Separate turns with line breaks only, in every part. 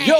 Yo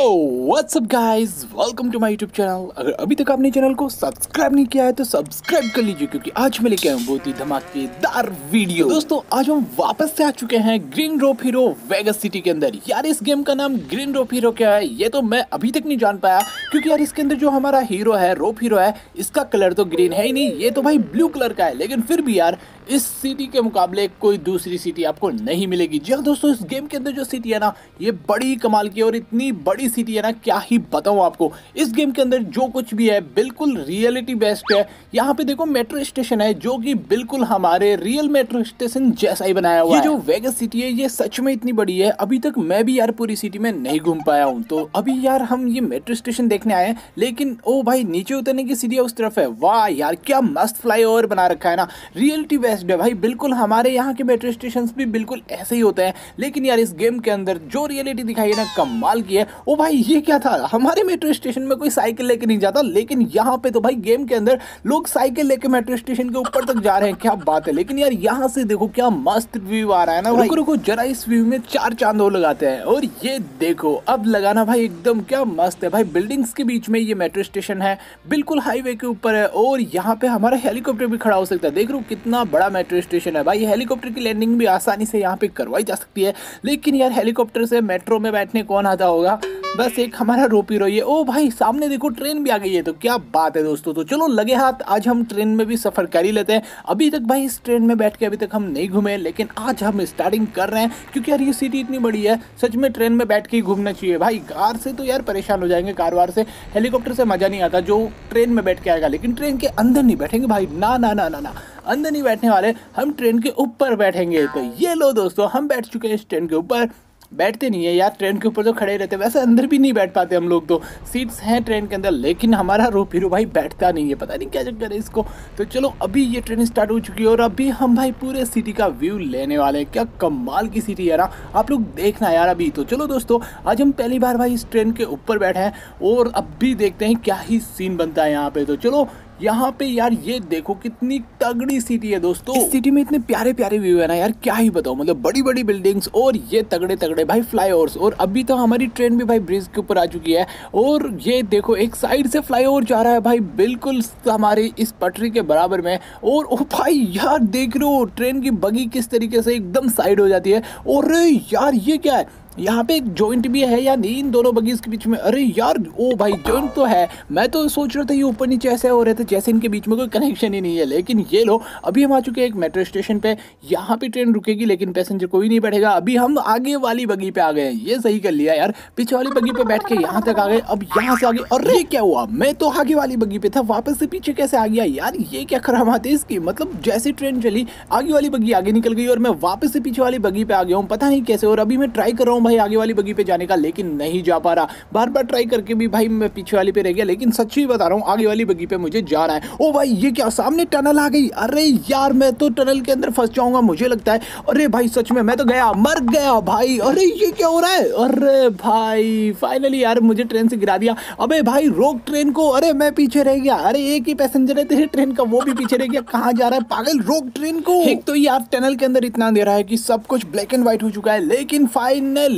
what's up guys welcome to my YouTube channel अगर अभी तक आपने चैनल को सब्सक्राइब नहीं किया है तो सब्सक्राइब कर लीजिए, क्योंकि आज मैं लेके आया हूँ बहुत ही धमाकेदार वीडियो दोस्तों, आज हम वापस से आ चुके हैं green rope hero Vegas city के अंदर। यार, इस गेम का नाम ग्रीन रोप हीरो क्या है? ये तो मैं अभी तक नहीं जान पाया, क्योंकि यार, इसके अंदर जो हमारा हीरो है रोप हीरो है, इसका कलर तो ग्रीन है ही नहीं, ये तो भाई ब्लू कलर का है। लेकिन फिर भी यार, इस सिटी के मुकाबले कोई दूसरी सिटी आपको नहीं मिलेगी। जी हाँ दोस्तों, इस गेम के अंदर जो सिटी है ना, ये बड़ी कमाल की और इतनी सिटी है ना? क्या ही बताऊँ आपको। इस गेम के अंदर जो कुछ भी है बिल्कुल रियलिटी बेस्ड है। यहाँ पे देखो मेट्रो स्टेशन है जो कि बिल्कुल हमारे रियल मेट्रो स्टेशन जैसा ही बनाया हुआ ये जो वेगस सिटी है ये सच में इतनी बड़ी है। अभी तक मैं भी यार पूरी सिटी में नहीं घूम पाया हूँ। तो अभी यार हम ये मेट्रो स्टेशन देखने आए हैं लेकिन ओ भाई नीचे उतरने की सीढ़ियाँ उस तरफ़ है। वाह यार क्या मस्त फ्लाई बना रखा है ना। रियलिटी बेस्ड है भाई बिल्कुल हमारे यहाँ के मेट्रो स्टेशन भी बिल्कुल ऐसे ही होते हैं। लेकिन यार इस गेम के अंदर जो रियलिटी दिखाई है ना कमाल की है। ओ भाई, ये क्या था? हमारे मेट्रो स्टेशन में कोई साइकिल लेके नहीं जाता, लेकिन यहाँ पे तो भाई गेम के अंदर लोग साइकिल लेके मेट्रो स्टेशन के ऊपर तक जा रहे हैं। क्या बात है? लेकिन यार, यहाँ से देखो, क्या मस्त व्यू आ रहा है ना भाई। रुको जरा इस व्यू में चार चाँद और लगाते हैं। और ये देखो, अब लगाना भाई एकदम क्या मस्त है। भाई बिल्डिंग्स के बीच में ये मेट्रो स्टेशन है, बिल्कुल हाईवे के ऊपर है, और यहाँ पे हमारा हेलीकॉप्टर भी खड़ा हो सकता है। देख रो कितना बड़ा मेट्रो स्टेशन है। भाई हेलीकॉप्टर की लैंडिंग भी आसानी से यहाँ पे करवाई जा सकती है। लेकिन यार हेलीकॉप्टर से मेट्रो में बैठने कौन आता होगा? बस एक हमारा रोपी है। ओ भाई, सामने देखो, ट्रेन भी आ गई है। तो क्या बात है दोस्तों। तो चलो, लगे हाथ, आज हम ट्रेन में भी सफ़र कर ही लेते हैं। अभी तक भाई, इस ट्रेन में बैठ के अभी तक हम नहीं घूमे, लेकिन आज हम स्टार्टिंग कर रहे हैं, क्योंकि यार ये सिटी इतनी बड़ी है, सच में ट्रेन में बैठ के ही घूमना चाहिए। भाई, कार से तो यार परेशान हो जाएँगे कार वार से। हेलीकॉप्टर से मज़ा नहीं आता, जो ट्रेन में बैठ के आएगा। लेकिन ट्रेन के अंदर नहीं बैठेंगे भाई। ना ना ना ना ना। अंदर नहीं बैठने वाले, हम ट्रेन के ऊपर बैठेंगे। तो ये लो दोस्तों, हम बैठ चुके हैं इस ट्रेन के ऊपर। बैठते नहीं है यार ट्रेन के ऊपर तो खड़े रहते हैं। वैसे अंदर भी नहीं बैठ पाते हम लोग तो। सीट्स हैं ट्रेन के अंदर, लेकिन हमारा रो फिर भाई बैठता नहीं है। पता नहीं क्या चक्कर है इसको। तो चलो, अभी ये ट्रेन स्टार्ट हो चुकी है और अभी हम भाई पूरे सिटी का व्यू लेने वाले हैं। क्या कमाल की सिटी है ना। आप लोग देखना यार अभी तो। चलो दोस्तों, आज हम पहली बार भाई इस ट्रेन के ऊपर बैठे हैं और अब भी देखते हैं क्या ही सीन बनता है यहाँ पे तो। चलो यहाँ पे यार ये देखो कितनी तगड़ी सिटी है दोस्तों। इस सिटी में इतने प्यारे प्यारे व्यू है ना यार, क्या ही बताओ मतलब बड़ी बड़ी बिल्डिंग्स और ये तगड़े तगड़े भाई फ्लाई और अभी तो हमारी ट्रेन भी भाई ब्रिज के ऊपर आ चुकी है और ये देखो एक साइड से फ्लाई जा रहा है भाई, बिल्कुल हमारी इस पटरी के बराबर में और ओ भाई यार देख रहे हो ट्रेन की बगी किस तरीके से एकदम साइड हो जाती है। और यार ये क्या है? यहाँ पे एक जॉइंट भी है या नहीं इन दोनों बगीज के बीच में। अरे यार, ओ भाई जॉइंट तो है। मैं तो सोच रहा था ये ऊपर नीचे ऐसे हो रहे थे जैसे इनके बीच में कोई कनेक्शन ही नहीं है। लेकिन ये लो, अभी हम आ चुके हैं एक मेट्रो स्टेशन पे। यहाँ पे ट्रेन रुकेगी, लेकिन पैसेंजर कोई नहीं बैठेगा। अभी हम आगे वाली बगी पे आ गए ये सही कर लिया यार। पीछे वाली बगी पे बैठ के यहाँ तक आ गए। अब यहाँ से आगे, अरे क्या हुआ? मैं तो आगे वाली बगी पे था। वापस से पीछे कैसे आ गया? यार, ये क्या खराब है इसकी? मतलब जैसे ट्रेन चली, आगे वाली बगी आगे निकल गई और मैं वापस से पीछे वाली बगी पे आ गया हूँ। पता नहीं कैसे और अभी मैं ट्राई कर रहा हूँ भाई आगे वाली बगी पे जाने का लेकिन नहीं जा पा रहा। बार बार ट्राई करके भी भाई मैं पीछे वाली पे रह गया, लेकिन सच्ची बता रहा हूँ, आगे वाली बगी पे मुझे जा रहा है। ओ भाई, ये क्या, सामने टनल आ गई? अरे यार, मैं तो टनल के अंदर फंस जाऊँगा, मुझे लगता है। अरे भाई, सच में मैं तो गया, मर गया भाई। अरे ये क्या हो रहा है? अरे भाई फाइनली यार, मुझे ट्रेन से गिरा दिया। अबे भाई, रोक ट्रेन को। अरे मैं पीछे रह गया। अरे एक ही पैसेंजर है तेरे ट्रेन का, वो भी पीछे रह गया। कहाँ जा रहा है? पागल, रोक ट्रेन को। एक तो यार, टनल के अंदर इतना अंधेरा है कि सब कुछ ब्लैक एंड व्हाइट हो चुका है, लेकिन फाइनली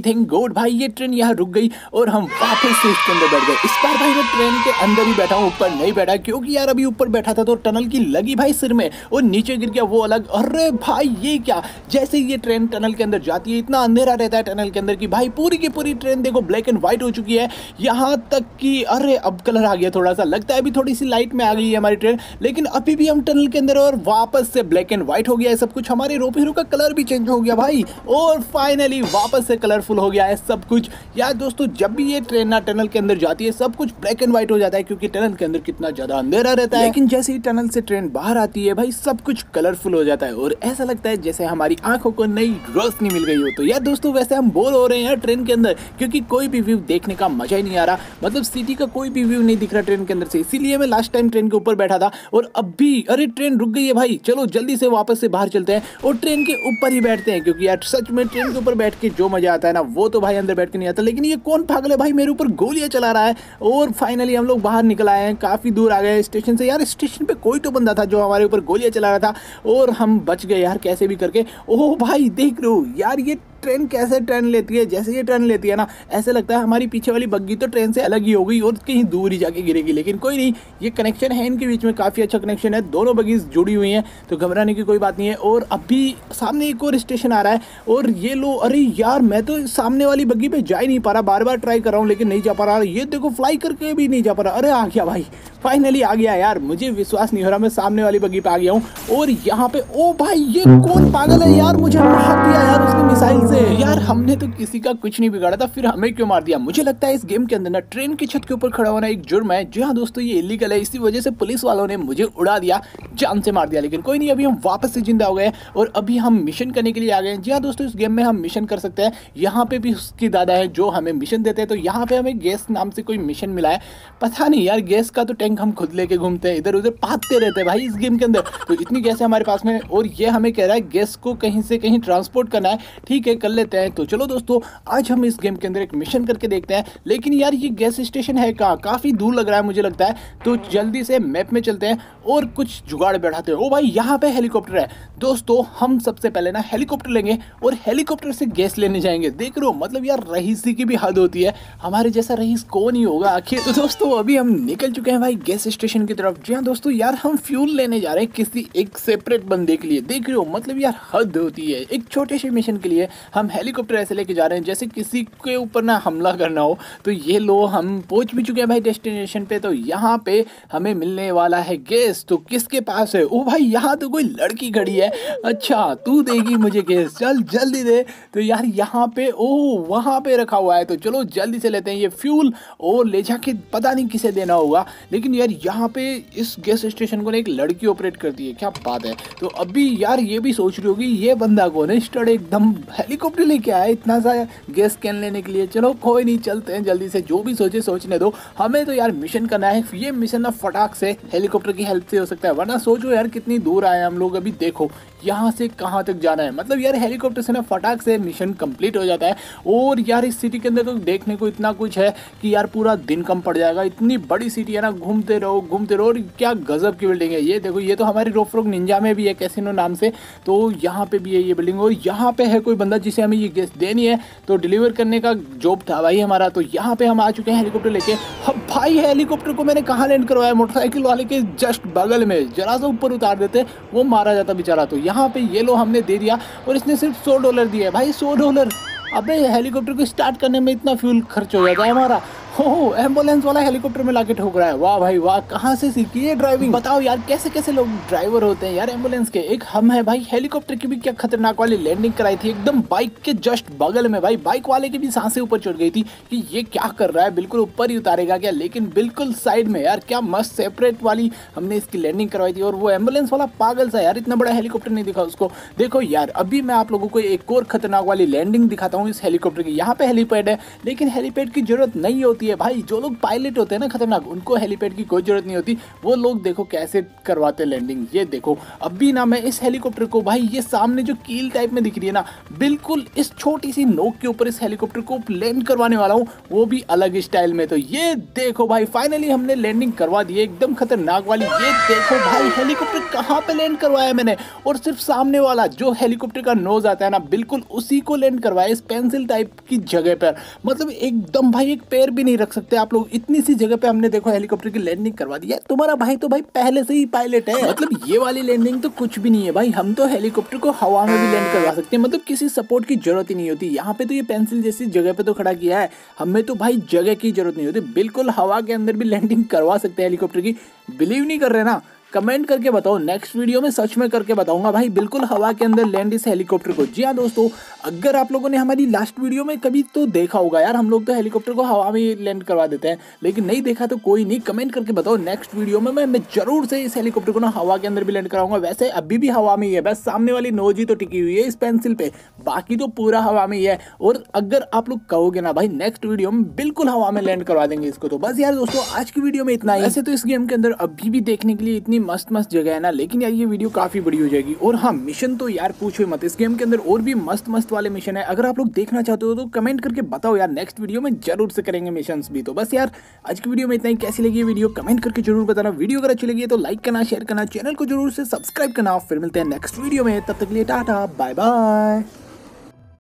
थैंक गॉड भाई, ये ट्रेन यहाँ रुक गई और हम वापस से इसके अंदर बैठ गए। इस बार भाई, मैं ट्रेन के अंदर ही बैठा हूँ, ऊपर नहीं बैठा, क्योंकि यार अभी ऊपर बैठा था तो टनल की लगी भाई सिर में और नीचे गिर गया वो अलग। अरे भाई, ये क्या? जैसे ये ट्रेन टनल के अंदर जाती है, इतना अंधेरा रहता है टनल के अंदर की भाई, पूरी की पूरी ट्रेन देखो ब्लैक एंड व्हाइट हो चुकी है। यहाँ तक कि, अरे, अब कलर आ गया थोड़ा सा, लगता है अभी थोड़ी सी लाइट में आ गई है हमारी ट्रेन लेकिन अभी भी हम टनल के अंदर और वापस से ब्लैक एंड व्हाइट हो गया है सब कुछ। हमारे रोपीरो का कलर भी चेंज हो गया भाई। और फाइनली वापस से कलरफुल हो गया है सब कुछ। यार दोस्तों जब भी ये ट्रेन ना टनल के अंदर जाती है सब कुछ ब्लैक एंड व्हाइट हो जाता है क्योंकि टनल के अंदर कितना ज़्यादा अंधेरा रहता है। लेकिन जैसे ही टनल से ट्रेन बाहर आती है भाई सब कुछ कलरफुल हो जाता है। और ऐसा लगता है जैसे हमारी आँखों को नई रोशनी मिल गई हो। तो यार दोस्तों वैसे हम बोर हो रहे हैं ट्रेन के अंदर क्योंकि कोई भी व्यू देखने का मज़ा ही नहीं आ रहा। मतलब सिटी का कोई भी व्यू नहीं दिख रहा ट्रेन के अंदर से। इसीलिए मैं लास्ट टाइम ट्रेन के ऊपर बैठा था और अब भी अरे ट्रेन रुक गई है भाई। चलो जल्दी से वापस से बाहर चलते हैं और ट्रेन के ऊपर ही बैठते हैं क्योंकि यार सच में ट्रेन के ऊपर बैठ के जो मज़ा आता है ना, वो तो भाई अंदर बैठ के नहीं आता। लेकिन ये कौन पागल है भाई? मेरे ऊपर गोलियाँ चला रहा है और फाइनली हम लोग बाहर निकल आए हैं, काफ़ी दूर आ गए स्टेशन से। यार स्टेशन पे कोई तो बंदा था जो हमारे ऊपर गोलियाँ चला रहा था और हम बच गए यार, कैसे भी करके। ओह भाई, देख लो यार, ये ट्रेन कैसे ट्रेन लेती है? जैसे ये ट्रेन लेती है ना, ऐसे लगता है हमारी पीछे वाली बग्गी तो ट्रेन से अलग ही हो गई और कहीं दूर ही जाके गिरेगी। लेकिन कोई नहीं, ये कनेक्शन है इनके बीच में, काफ़ी अच्छा कनेक्शन है। दोनों बगीज जुड़ी हुई हैं तो घबराने की कोई बात नहीं है। और अभी सामने एक और स्टेशन आ रहा है, और ये लो, अरे यार, मैं तो सामने वाली बग्गी पे जा ही नहीं पा रहा बार बार ट्राई कर रहा हूँ, लेकिन नहीं जा पा रहा। ये देखो फ्लाई करके भी नहीं जा पा रहा। अरे आ गया भाई फाइनली आ गया यार। मुझे विश्वास नहीं हो रहा, मैं सामने वाली बग्गी पे आ गया हूँ। और यहाँ पे, ओ भाई, ये कौन पागल है यार? मुझे मार दिया यार उसने मिसाइल। से, यार, हमने तो किसी का कुछ नहीं बिगाड़ा था, फिर हमें क्यों मार दिया? मुझे लगता है इस गेम के अंदर ना ट्रेन की छत के ऊपर खड़ा होना एक जुर्म है। जी हाँ दोस्तों, ये इलीगल है। इसी वजह से पुलिस वालों ने मुझे उड़ा दिया, जान से मार दिया। लेकिन कोई नहीं, अभी हम वापस से ज़िंदा हो गए और अभी हम मिशन करने के लिए आ गए जी हाँ दोस्तों, इस गेम में हम मिशन कर सकते हैं। यहाँ पे भी उसकी दादा है जो हमें मिशन देते हैं। तो यहाँ पे हमें गैस नाम से कोई मिशन मिला है। पता नहीं यार गैस का तो टैंक हम खुद लेके घूमते हैं। इधर उधर पाते रहते हैं भाई इस गेम के अंदर। तो इतनी गैस है हमारे पास में और ये हमें कह रहा है गैस को कहीं से कहीं ट्रांसपोर्ट करना है। ठीक है कर लेते हैं। तो चलो दोस्तों, आज हम इस गेम के अंदर एक मिशन करके देखते हैं। लेकिन यार, ये गैस स्टेशन है कहाँ? काफ़ी दूर लग रहा है मुझे लगता है। तो जल्दी से मैप में चलते हैं और कुछ जुगाड़ बैठाते हैं। ओ भाई, यहाँ पे हेलीकॉप्टर है। दोस्तों, हम सबसे पहले ना हेलीकॉप्टर लेंगे और हेलीकॉप्टर से गैस लेने जाएँगे। देख हो मतलब यार, रहीसी की भी हद होती है। हमारे जैसा रहीस कौन ही होगा आखिर? तो दोस्तों, अभी हम निकल चुके हैं भाई गैस स्टेशन की तरफ़। जी हाँ दोस्तों, यार, हम फ्यूल लेने जा रहे हैं किसी एक सेपरेट बंदे के लिए। देख रहे हो मतलब यार, हद होती है एक छोटे से मिशन के लिए। हम हेलीकॉप्टर ऐसे लेके जा रहे हैं, जैसे किसी के ऊपर ना हमला करना हो तो ये लो हम पहुँच भी चुके हैं भाई डेस्टिनेशन पे तो यहाँ पे हमें मिलने वाला है गैस तो किसके पास है? ओ भाई, यहाँ तो कोई लड़की खड़ी है। अच्छा तू देगी मुझे गैस चल जल्दी दे। तो यार यहाँ पे, ओ, वहाँ पे रखा हुआ है तो चलो जल्दी से लेते हैं ये फ्यूल और ले जाके पता नहीं किसे देना होगा। लेकिन यार यहाँ पे इस गैस स्टेशन को ना एक लड़की ऑपरेट करती है, क्या बात है। तो अभी यार ये भी सोच रही होगी, ये बंदा कौन है? स्टड एकदम हेलीकॉप्टर लेके आया, इतना सा गैस कैन लेने के लिए। चलो, कोई नहीं, चलते हैं, जल्दी से, जो भी सोचे, सोचने दो। हमें तो यार मिशन करना है। ये मिशन ना फटाक से हेलीकॉप्टर की हेल्प से हो सकता है, वरना सोचो यार कितनी दूर आए हम लोग। अभी देखो, यहाँ से कहाँ तक जाना है। मतलब यार हेलीकॉप्टर से ना फटाक से मिशन कंप्लीट हो जाता है। और यार इस सिटी के अंदर तो देखने को इतना कुछ है कि यार पूरा दिन कम पड़ जाएगा। इतनी बड़ी सिटी है ना, घूमते रहो घूमते रहो, और क्या गजब की बिल्डिंग है। ये देखो, ये तो हमारी रोफ रोक निंजा में भी है कैसीनो नाम से। तो यहाँ पे भी है ये बिल्डिंग और यहाँ पे है कोई बंदा जिसे हमें ये गैस देनी है तो डिलीवर करने का जॉब था भाई हमारा। तो यहाँ पे हम आ चुके हैं हेलीकॉप्टर लेके। अब भाई हेलीकॉप्टर को मैंने कहाँ लैंड करवाया? मोटरसाइकिल वाले के जस्ट बगल में, जरा सा ऊपर उतार देते, वो मारा जाता बेचारा। तो यहाँ पे ये लो हमने दे दिया, और इसने सिर्फ़ सौ डॉलर दिया भाई सौ डॉलर अपने हेलीकॉप्टर को स्टार्ट करने में इतना फ्यूल खर्च हो जाता है हमारा। हो एंबुलेंस वाला हेलीकॉप्टर में लाके ठोक रहा है। वाह भाई, वाह, कहाँ से सीखी है ड्राइविंग बताओ यार, कैसे कैसे लोग ड्राइवर होते हैं यार एंबुलेंस के? एक हम है भाई हेलीकॉप्टर की भी क्या खतरनाक वाली लैंडिंग कराई थी। एकदम बाइक के जस्ट बगल में भाई बाइक वाले की भी साँसें ऊपर चढ़ गई थी कि ये क्या कर रहा है, बिल्कुल ऊपर ही उतारेगा क्या? लेकिन बिल्कुल साइड में यार, क्या मस्त सेपरेट वाली हमने इसकी लैंडिंग करवाई थी। और वो एंबुलेंस वाला पागल सा यार, इतना बड़ा हेलीकॉप्टर नहीं दिखा उसको। देखो यार, अभी मैं आप लोगों को एक और खतरनाक वाली लैंडिंग दिखाता हूँ इस हेलीकॉप्टर की। यहाँ पे हेलीपैड है, लेकिन हेलीपैड की ज़रूरत नहीं होती। है। भाई, जो लोग पायलट होते हैं ना, खतरनाक, उनको हेलीपैड की कोई ज़रूरत नहीं होती। वो लोग देखो कैसे करवाते लैंडिंग ये देखो। अभी ना मैं इस हेलीकॉप्टर को, भाई, ये सामने जो कील टाइप में दिख रही है ना, बिल्कुल इस छोटी सी नोक के ऊपर इस हेलीकॉप्टर को लैंड करवाने वाला हूँ, वो भी अलग स्टाइल में। तो ये देखो भाई फाइनली हमने लैंडिंग करवा दी एकदम खतरनाक वाली। ये देखो भाई हेलीकॉप्टर कहाँ पे लैंड करवाया मैंने? और सिर्फ़ सामने वाला, जो हेलीकॉप्टर का नोज़ आता है ना, बिल्कुल उसी को लैंड करवाया इस पेंसिल टाइप की जगह पर। मतलब एकदम भाई, एक पैर भी रख सकते। आप लोग इतनी सी जगह पे हमने देखो हेलीकॉप्टर की लैंडिंग करवा दी। है तुम्हारा भाई तो भाई पहले से ही पायलट है। मतलब ये वाली लैंडिंग तो कुछ भी नहीं है भाई। हम तो हेलीकॉप्टर को हवा में भी लैंड करवा सकते हैं। मतलब किसी सपोर्ट की ज़रूरत ही नहीं होती। यहाँ पे तो ये पेंसिल जैसी जगह पे तो खड़ा किया है। हमें तो भाई जगह की ज़रूरत नहीं होती। बिल्कुल हवा के अंदर भी लैंडिंग करवा सकते हैं हेलीकॉप्टर की। बिलीव नहीं कर रहे ना? कमेंट करके बताओ नेक्स्ट वीडियो में सच में करके बताऊँगा। भाई बिल्कुल हवा के अंदर लैंड इस हेलीकॉप्टर को। जी हाँ दोस्तों अगर आप लोगों ने हमारी लास्ट वीडियो में कभी तो देखा होगा यार हम लोग तो हेलीकॉप्टर को हवा में लैंड करवा देते हैं लेकिन नहीं देखा तो कोई नहीं। कमेंट करके बताओ नेक्स्ट वीडियो में मैं, मैं ज़रूर से इस हेलीकॉप्टर को ना हवा के अंदर भी लैंड कराऊँगा। वैसे अभी भी हवा में ही है बस सामने वाली नोज़ तो टिकी हुई है इस पेंसिल पे। बाकी तो पूरा हवा में ही है। और अगर आप लोग कहोगे ना भाई नेक्स्ट वीडियो में बिल्कुल हवा में लैंड करवा देंगे इसको तो बस यार दोस्तों आज की वीडियो में इतना ही। ऐसे तो इस गेम के अंदर अभी भी देखने के लिए इतनी मस्त मस्त जगह है ना, लेकिन यार ये वीडियो काफ़ी बड़ी हो जाएगी। और हाँ मिशन तो यार पूछो मत। इस गेम के अंदर और भी मस्त मस्त वाले मिशन है। अगर आप लोग देखना चाहते हो तो कमेंट करके बताओ यार नेक्स्ट वीडियो में ज़रूर से करेंगे मिशन भी। तो बस यार, आज की वीडियो में इतना ही। कैसी लगी वीडियो कमेंट करके ज़रूर बताना। वीडियो अगर अच्छी लगी तो लाइक करना शेयर करना चैनल को ज़रूर से सब्सक्राइब करना। फिर मिलते हैं नेक्स्ट वीडियो में। तब तक लिए टाटा बाय बाय